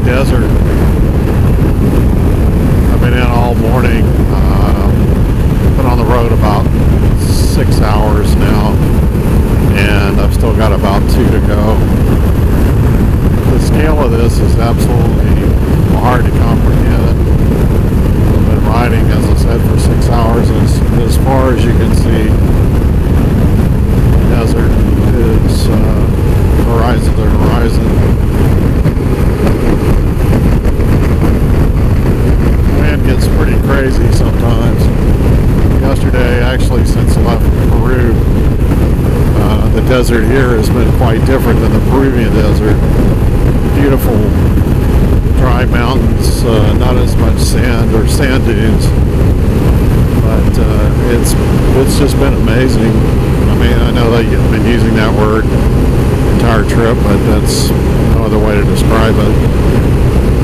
desert. I've been in all morning. Uh, been on the road about six hours now, and I've still got about two to go. The scale of this is absolutely hard to comprehend. I've been riding, as I said, for six hours, as, as far as you can see. Desert here has been quite different than the Peruvian desert. Beautiful dry mountains, uh, not as much sand or sand dunes, but uh, it's it's just been amazing. I mean, I know that you've been using that word entire trip, but that's no other way to describe it.